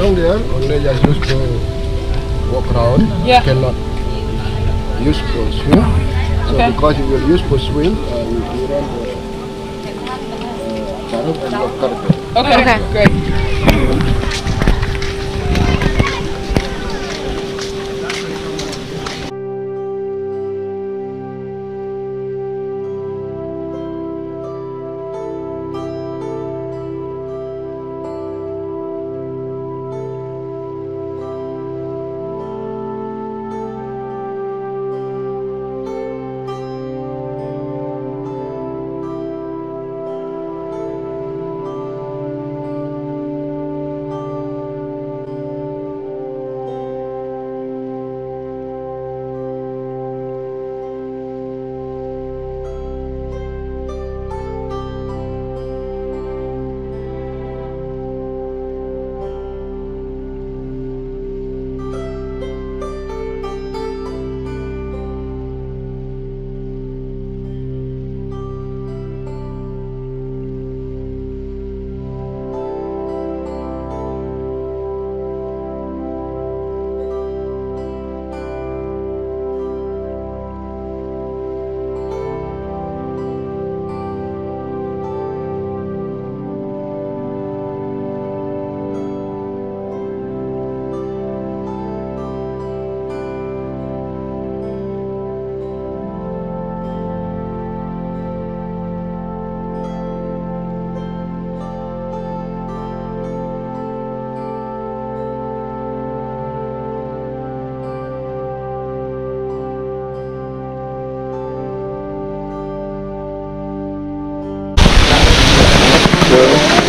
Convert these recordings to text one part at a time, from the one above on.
So, the sarung there only just used to walk around. Yeah. Cannot use for swim. So Okay. because you will use for swim, uh, you you run the uh, sarung and locker there. Okay, Okay. great.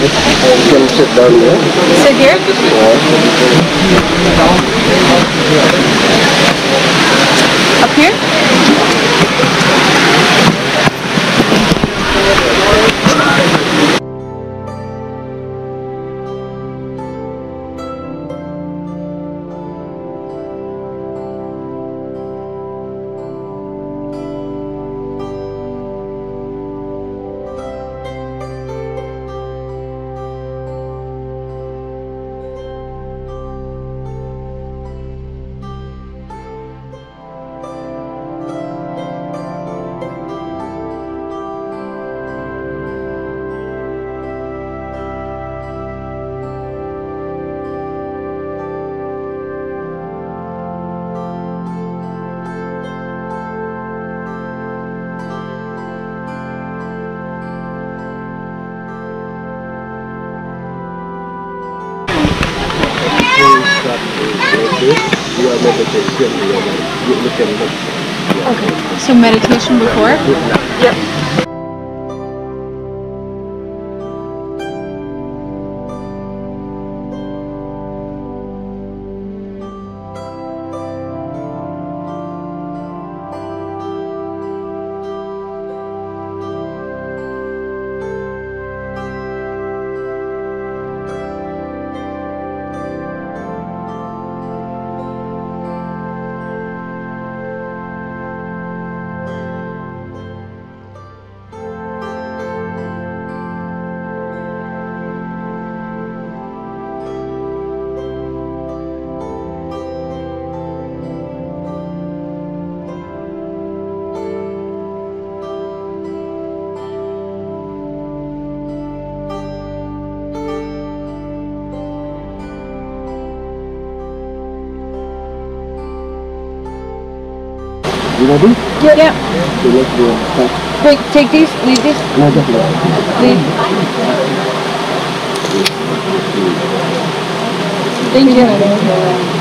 You can sit down here. Sit here? Up here? Your meditation, your you you can look. Okay. So meditation before? You ready? Yeah. yeah. So let's go. Start. Take, take these, leave this, No, just like. leave. Thank you.